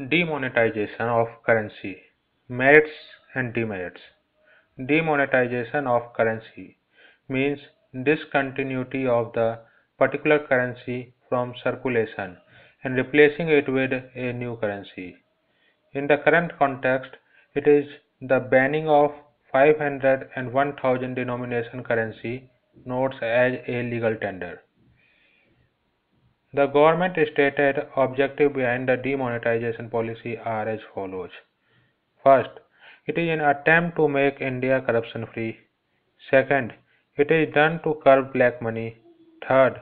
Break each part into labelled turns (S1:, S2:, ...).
S1: Demonetization of currency merits and demerits. Demonetization of currency means discontinuity of the particular currency from circulation and replacing it with a new currency. In the current context, it is the banning of 500 and 1000 denomination currency notes as a legal tender. The government stated objective behind the demonetization policy are as follows. First, it is an attempt to make India corruption free. Second, it is done to curb black money. Third,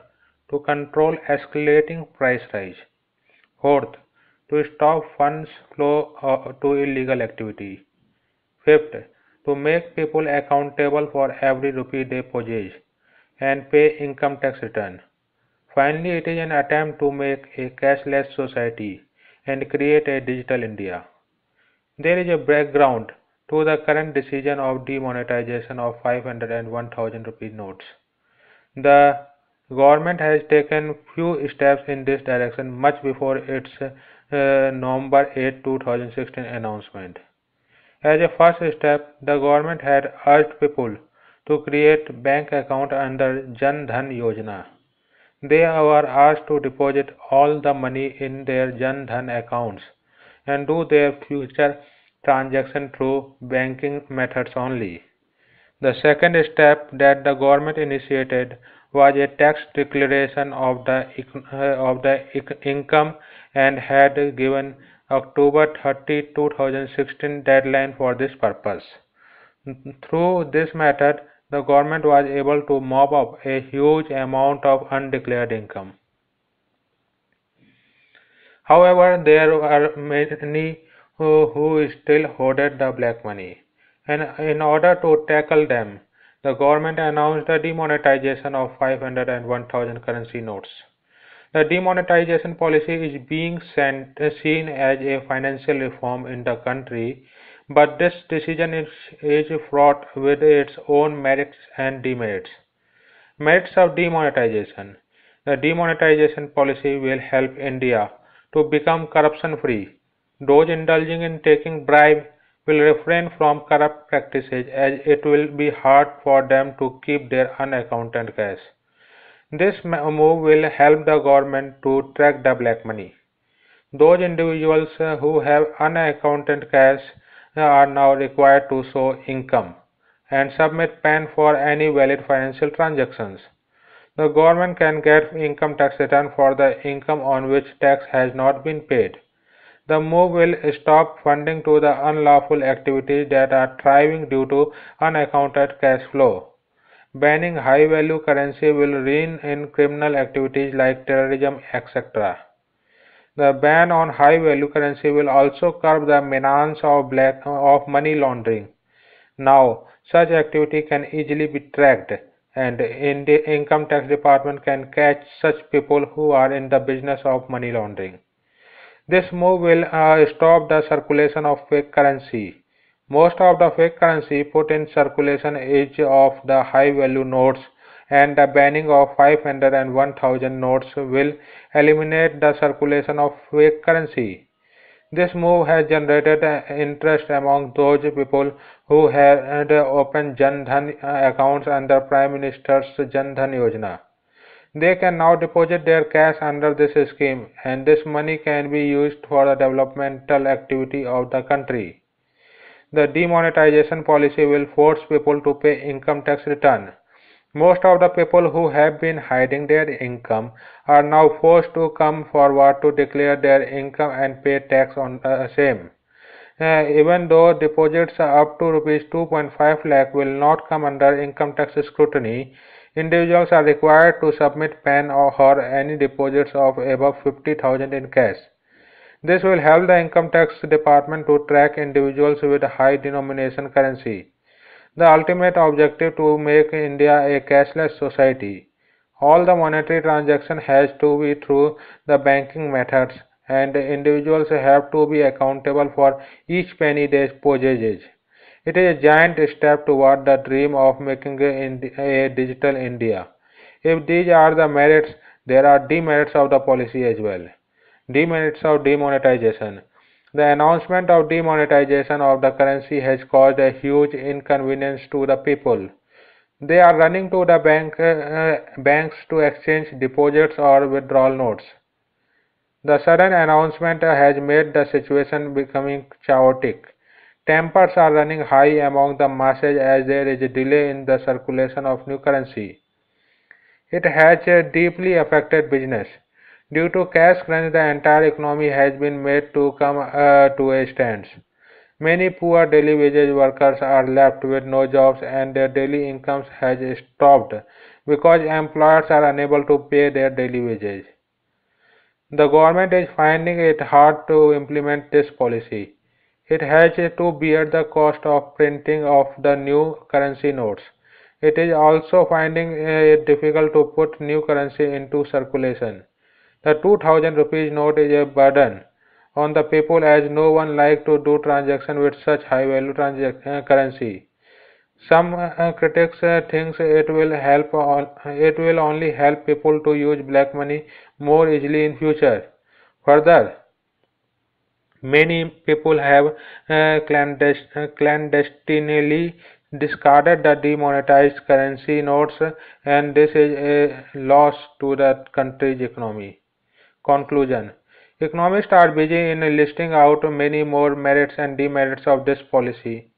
S1: to control escalating price rise. Fourth, to stop funds flow uh, to illegal activity. Fifth, to make people accountable for every rupee they possess and pay income tax return. Finally, it is an attempt to make a cashless society and create a digital India. There is a background to the current decision of demonetization of 500 and 1000 rupee notes. The government has taken few steps in this direction much before its uh, November 8, 2016 announcement. As a first step, the government had urged people to create bank account under Jan Dhan Yojana. They were asked to deposit all the money in their Jan Dhan accounts and do their future transaction through banking methods only. The second step that the government initiated was a tax declaration of the uh, of the income and had given October 30, 2016 deadline for this purpose. Through this method, the government was able to mop up a huge amount of undeclared income. However, there are many who, who still hoarded the black money, and in order to tackle them, the government announced the demonetization of 500 and 1000 currency notes. The demonetization policy is being sent, seen as a financial reform in the country but this decision is, is fraught with its own merits and demerits. Merits of demonetization. The demonetization policy will help India to become corruption free. Those indulging in taking bribe will refrain from corrupt practices as it will be hard for them to keep their unaccounted cash. This move will help the government to track the black money. Those individuals uh, who have unaccounted cash are now required to show income and submit PAN for any valid financial transactions. The government can get income tax return for the income on which tax has not been paid. The move will stop funding to the unlawful activities that are thriving due to unaccounted cash flow. Banning high value currency will rein in criminal activities like terrorism, etc. The ban on high value currency will also curb the menace of black of money laundering. Now, such activity can easily be tracked and the income tax department can catch such people who are in the business of money laundering. This move will uh, stop the circulation of fake currency. Most of the fake currency put in circulation is of the high value notes and the banning of 500 and 1000 notes will eliminate the circulation of fake currency. This move has generated interest among those people who had opened Jan Dhan accounts under Prime Minister's Jan Dhan Yojana. They can now deposit their cash under this scheme and this money can be used for the developmental activity of the country. The demonetization policy will force people to pay income tax return. Most of the people who have been hiding their income are now forced to come forward to declare their income and pay tax on the same. Uh, even though deposits up to rupees 2.5 lakh will not come under income tax scrutiny, individuals are required to submit PAN or any deposits of above 50,000 in cash. This will help the income tax department to track individuals with high denomination currency the ultimate objective to make India a cashless society. All the monetary transaction has to be through the banking methods and individuals have to be accountable for each penny they possess. It is a giant step toward the dream of making a, digital India. If these are the merits, there are demerits of the policy as well. Demerits of demonetization. The announcement of demonetization of the currency has caused a huge inconvenience to the people. They are running to the bank, uh, banks to exchange deposits or withdrawal notes. The sudden announcement has made the situation becoming chaotic. Tempers are running high among the masses as there is a delay in the circulation of new currency. It has deeply affected business. Due to cash crunch, the entire economy has been made to come uh, to a stand. Many poor daily wage workers are left with no jobs and their daily incomes has stopped because employers are unable to pay their daily wages. The government is finding it hard to implement this policy. It has to bear the cost of printing of the new currency notes. It is also finding it difficult to put new currency into circulation. The 2000 rupees note is a burden on the people as no one likes to do transaction with such high value uh, currency. Some uh, critics uh, it will help it will only help people to use black money more easily in future. Further, many people have uh, uh, clandestinely discarded the demonetized currency notes and this is a loss to the country's economy. Conclusion Economists are busy in listing out many more merits and demerits of this policy.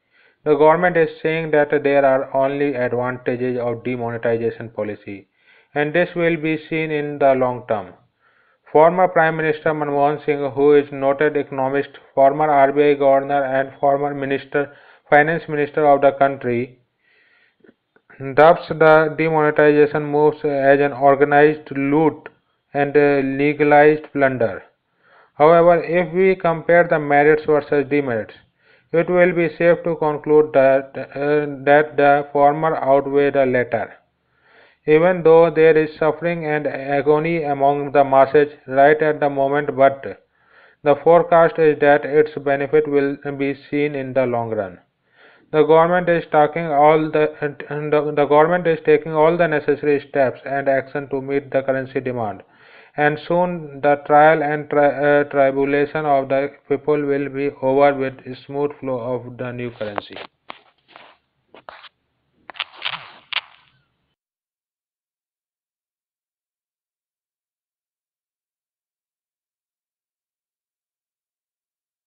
S1: The government is saying that there are only advantages of demonetization policy and this will be seen in the long term. Former Prime Minister Manmohan Singh, who is noted economist, former RBI governor and former minister, finance minister of the country, dubs the demonetization moves as an organized loot and legalized plunder. However, if we compare the merits versus demerits, it will be safe to conclude that, uh, that the former outweigh the latter. Even though there is suffering and agony among the masses right at the moment, but the forecast is that its benefit will be seen in the long run. The government is taking all the, the government is taking all the necessary steps and action to meet the currency demand and soon the trial and tri uh, tribulation of the people will be over with smooth flow of the new currency.